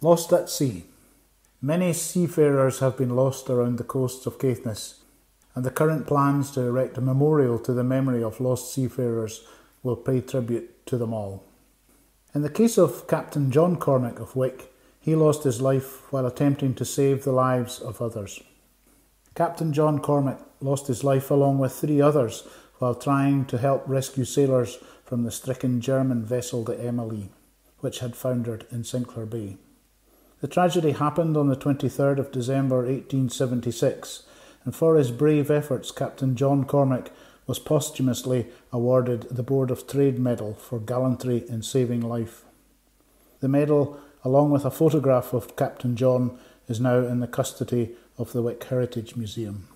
Lost at Sea. Many seafarers have been lost around the coasts of Caithness, and the current plans to erect a memorial to the memory of lost seafarers will pay tribute to them all. In the case of Captain John Cormack of Wick, he lost his life while attempting to save the lives of others. Captain John Cormack lost his life along with three others while trying to help rescue sailors from the stricken German vessel the Emilie, which had foundered in Sinclair Bay. The tragedy happened on the 23rd of December 1876, and for his brave efforts, Captain John Cormack was posthumously awarded the Board of Trade Medal for gallantry in saving life. The medal, along with a photograph of Captain John, is now in the custody of the Wick Heritage Museum.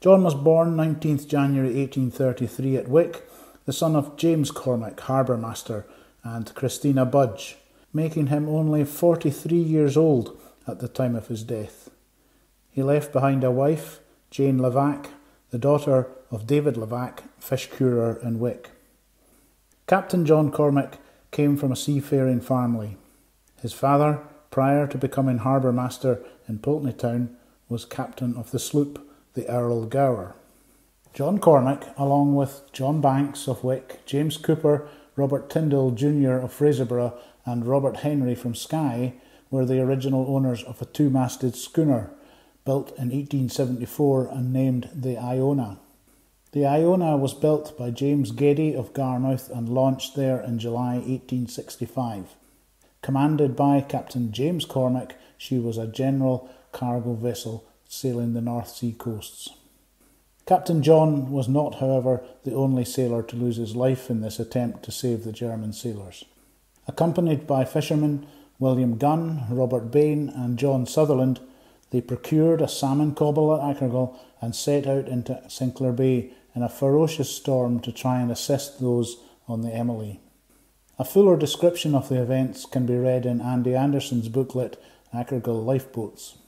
John was born 19th January 1833 at Wick, the son of James Cormack, harbour master, and Christina Budge, making him only 43 years old at the time of his death. He left behind a wife, Jane Levack, the daughter of David Levack, fish curer in Wick. Captain John Cormack came from a seafaring family. His father, prior to becoming harbour master in Pulteney Town, was captain of the sloop the Earl Gower. John Cormack, along with John Banks of Wick, James Cooper, Robert Tyndall Jr. of Fraserburgh, and Robert Henry from Skye were the original owners of a two masted schooner built in 1874 and named the Iona. The Iona was built by James Geddie of Garmouth and launched there in July 1865. Commanded by Captain James Cormack, she was a general cargo vessel sailing the North Sea coasts. Captain John was not, however, the only sailor to lose his life in this attempt to save the German sailors. Accompanied by fishermen William Gunn, Robert Bain, and John Sutherland, they procured a salmon cobble at Ackergill and set out into Sinclair Bay in a ferocious storm to try and assist those on the Emilie. A fuller description of the events can be read in Andy Anderson's booklet Ackergill Lifeboats.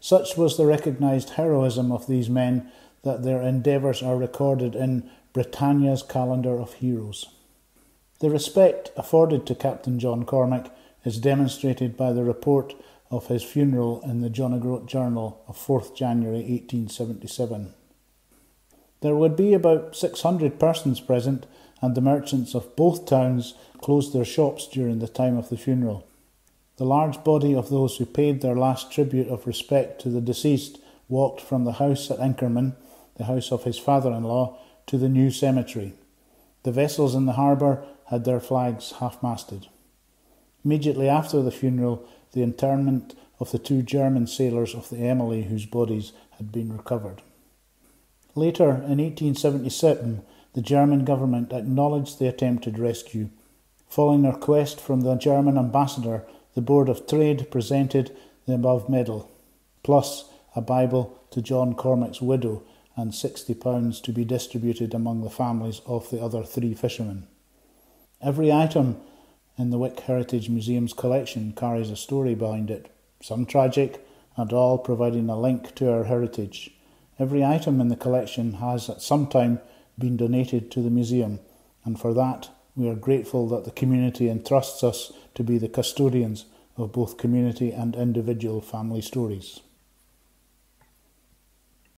Such was the recognised heroism of these men that their endeavours are recorded in Britannia's Calendar of Heroes. The respect afforded to Captain John Cormack is demonstrated by the report of his funeral in the John O'Groat Journal of 4th January 1877. There would be about 600 persons present, and the merchants of both towns closed their shops during the time of the funeral. The large body of those who paid their last tribute of respect to the deceased walked from the house at Inkerman, the house of his father in law, to the new cemetery. The vessels in the harbour had their flags half masted. Immediately after the funeral, the interment of the two German sailors of the Emilie whose bodies had been recovered. Later, in 1877, the German government acknowledged the attempted rescue. Following a request from the German ambassador, the Board of Trade presented the above medal, plus a Bible to John Cormack's widow and £60 to be distributed among the families of the other three fishermen. Every item in the Wick Heritage Museum's collection carries a story behind it, some tragic, and all providing a link to our heritage. Every item in the collection has at some time been donated to the museum, and for that we are grateful that the community entrusts us to be the custodians of both community and individual family stories.